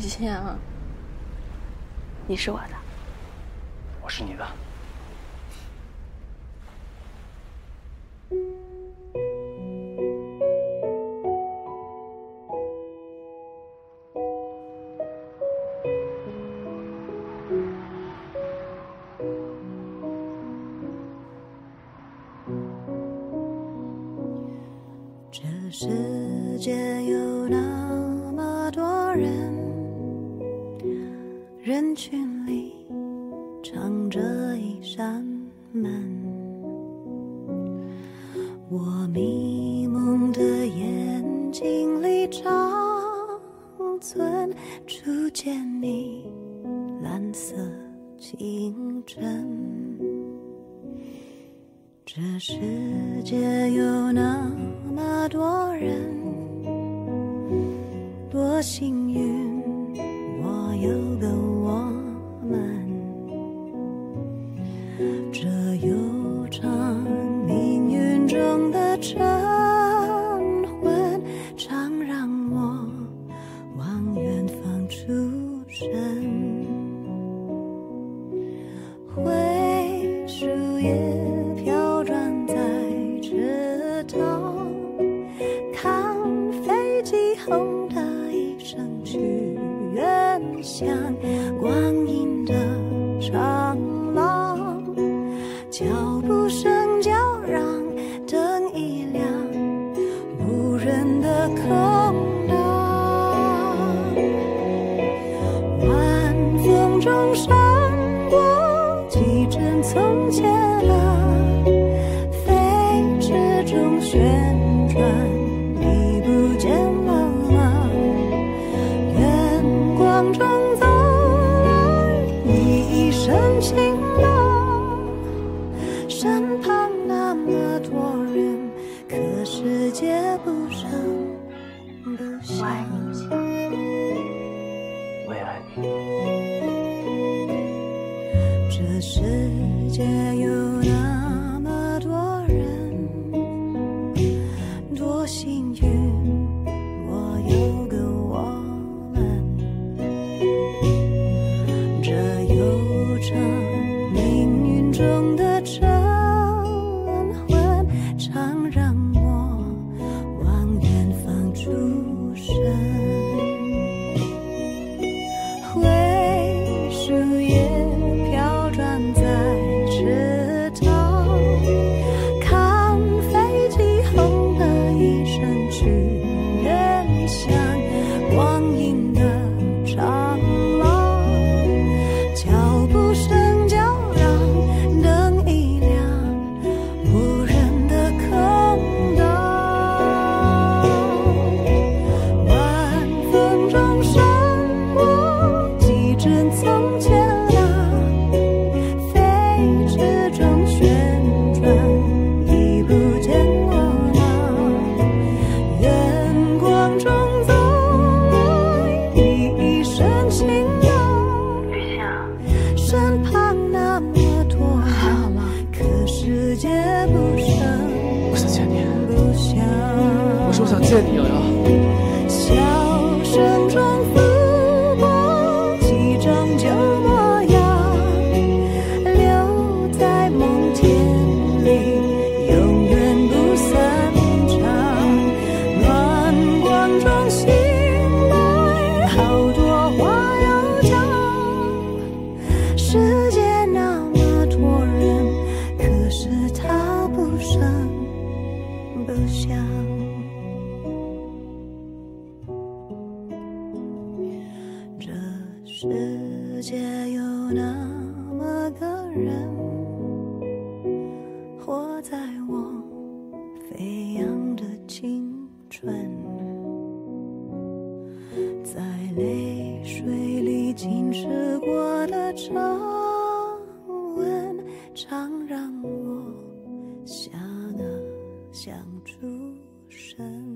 谦啊，你是我的，我是你的。这世界有那人群里藏着一扇门。我迷蒙的眼睛里长存初见你蓝色清晨。这世界有那。么多人，多幸运，空荡晚风中闪过几帧从前啊飞驰中旋转已不见了吗远光中走来你一身晴朗。身旁那么多人可世界不声我爱你，我也爱你。这世界有那我想见你，瑶瑶。世界有那么个人，活在我飞扬的青春，在泪水里浸湿过的长吻，常让我想啊想出神。